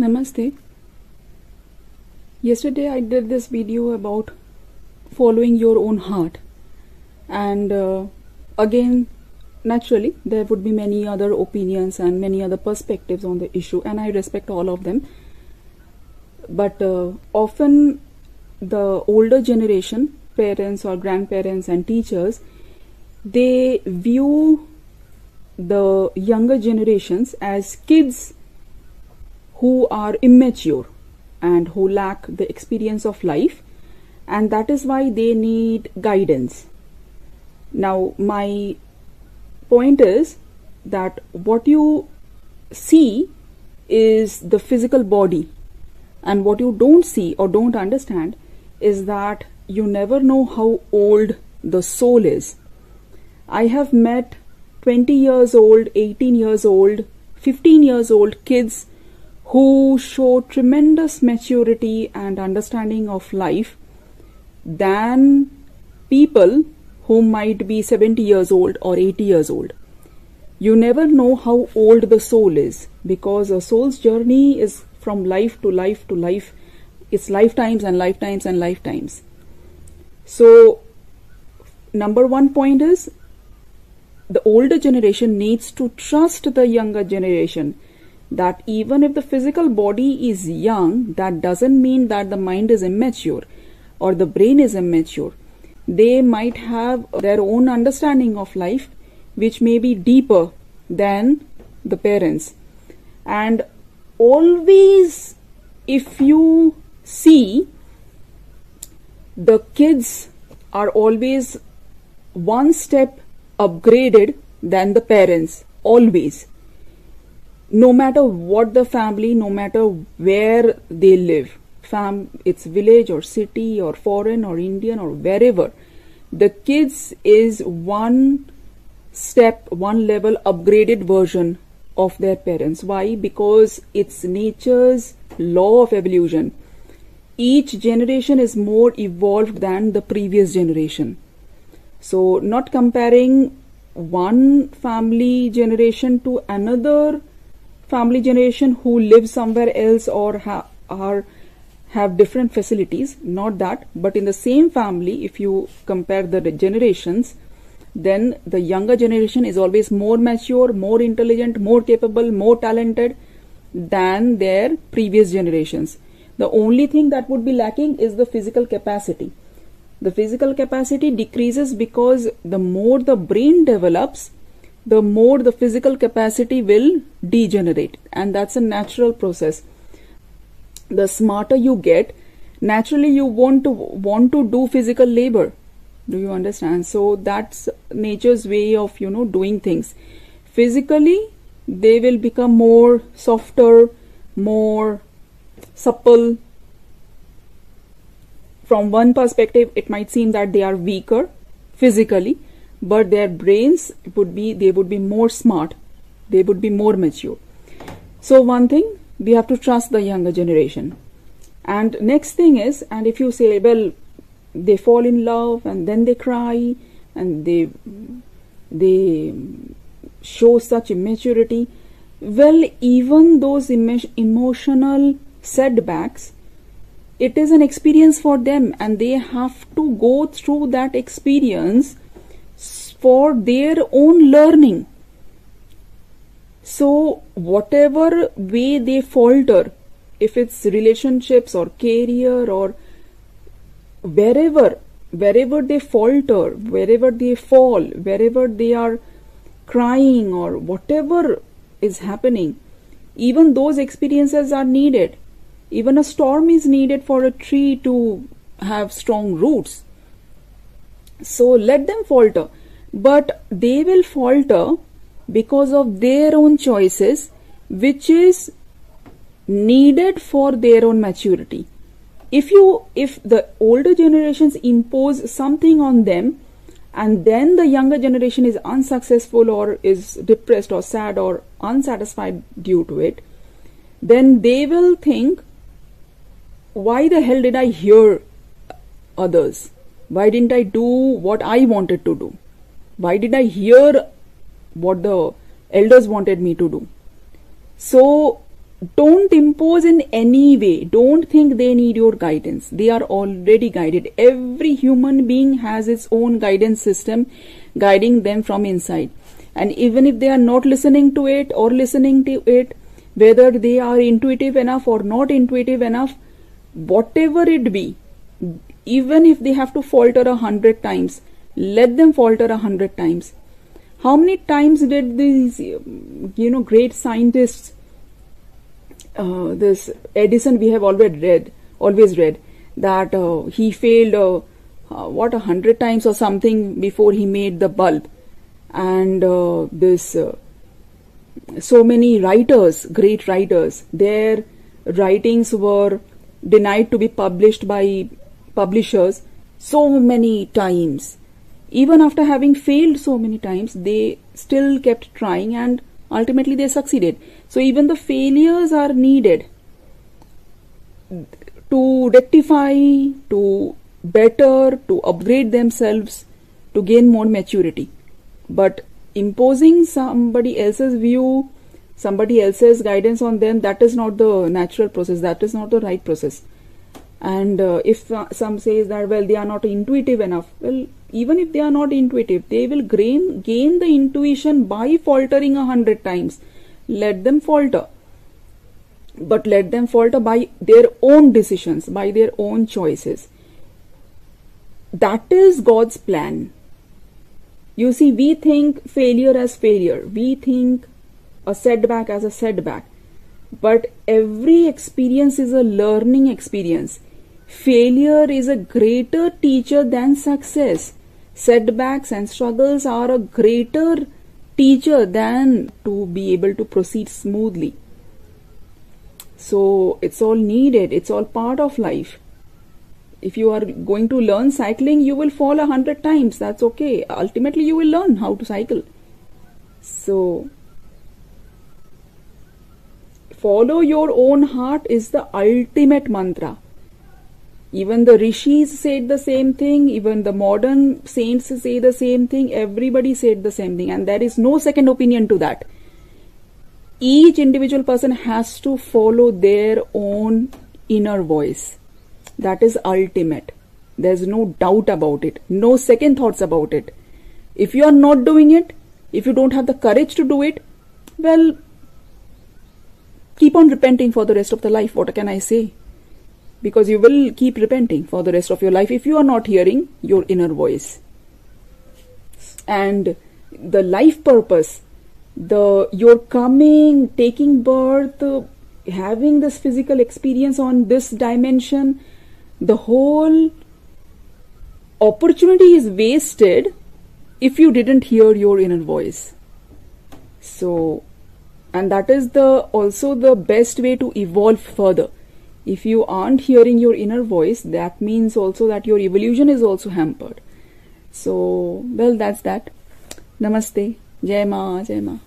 Namaste. Yesterday I did this video about following your own heart, and uh, again, naturally, there would be many other opinions and many other perspectives on the issue, and I respect all of them. But uh, often, the older generation, parents or grandparents and teachers, they view the younger generations as kids who are immature and who lack the experience of life and that is why they need guidance. Now my point is that what you see is the physical body and what you don't see or don't understand is that you never know how old the soul is. I have met 20 years old 18 years old 15 years old kids who show tremendous maturity and understanding of life than people who might be 70 years old or 80 years old. You never know how old the soul is because a soul's journey is from life to life to life. It's lifetimes and lifetimes and lifetimes. So, number one point is the older generation needs to trust the younger generation that even if the physical body is young, that doesn't mean that the mind is immature or the brain is immature. They might have their own understanding of life, which may be deeper than the parents. And always, if you see, the kids are always one step upgraded than the parents, always no matter what the family, no matter where they live, fam, it's village or city or foreign or Indian or wherever, the kids is one step, one level upgraded version of their parents. Why? Because it's nature's law of evolution. Each generation is more evolved than the previous generation. So, not comparing one family generation to another family generation who live somewhere else or ha- are have different facilities not that but in the same family if you compare the generations then the younger generation is always more mature more intelligent more capable more talented than their previous generations. The only thing that would be lacking is the physical capacity. The physical capacity decreases because the more the brain develops the more the physical capacity will degenerate. And that's a natural process. The smarter you get naturally you want to want to do physical labor. Do you understand? So that's nature's way of you know doing things. Physically they will become more softer more supple. From one perspective it might seem that they are weaker physically but their brains would be they would be more smart. They would be more mature. So one thing we have to trust the younger generation. And next thing is and if you say well they fall in love and then they cry and they they show such immaturity. Well even those emotional setbacks it is an experience for them and they have to go through that experience for their own learning. So, whatever way they falter, if it's relationships or career or wherever, wherever they falter, wherever they fall, wherever they are crying or whatever is happening, even those experiences are needed. Even a storm is needed for a tree to have strong roots. So let them falter but they will falter because of their own choices which is needed for their own maturity. If you if the older generations impose something on them and then the younger generation is unsuccessful or is depressed or sad or unsatisfied due to it then they will think why the hell did i hear others? Why didn't i do what i wanted to do why did I hear what the elders wanted me to do? So don't impose in any way. Don't think they need your guidance. They are already guided. Every human being has its own guidance system guiding them from inside. And even if they are not listening to it or listening to it, whether they are intuitive enough or not intuitive enough, whatever it be, even if they have to falter a hundred times, let them falter a hundred times. How many times did these, you know, great scientists uh, this Edison we have already read, always read that uh, he failed uh, uh what a hundred times or something before he made the bulb, and uh, this uh, so many writers, great writers, their writings were denied to be published by publishers so many times. Even after having failed so many times, they still kept trying and ultimately they succeeded. So even the failures are needed to rectify to better to upgrade themselves to gain more maturity. But imposing somebody else's view somebody else's guidance on them that is not the natural process that is not the right process and uh, if uh, some says that well they are not intuitive enough. Well even if they are not intuitive they will gain gain the intuition by faltering a hundred times. Let them falter. But let them falter by their own decisions by their own choices. That is god's plan. You see we think failure as failure. We think a setback as a setback. But every experience is a learning experience Failure is a greater teacher than success. Setbacks and struggles are a greater teacher than to be able to proceed smoothly. So it's all needed, it's all part of life. If you are going to learn cycling, you will fall a hundred times. That's okay. Ultimately, you will learn how to cycle. So, follow your own heart is the ultimate mantra. Even the rishis said the same thing, even the modern saints say the same thing, everybody said the same thing, and there is no second opinion to that. Each individual person has to follow their own inner voice. That is ultimate. There's no doubt about it, no second thoughts about it. If you are not doing it, if you don't have the courage to do it, well, keep on repenting for the rest of the life. What can I say? Because you will keep repenting for the rest of your life. If you are not hearing your inner voice. And the life purpose the your coming taking birth having this physical experience on this dimension the whole opportunity is wasted if you didn't hear your inner voice. So and that is the also the best way to evolve further if you aren't hearing your inner voice that means also that your evolution is also hampered. So well that's that. Namaste. Jai ma jai ma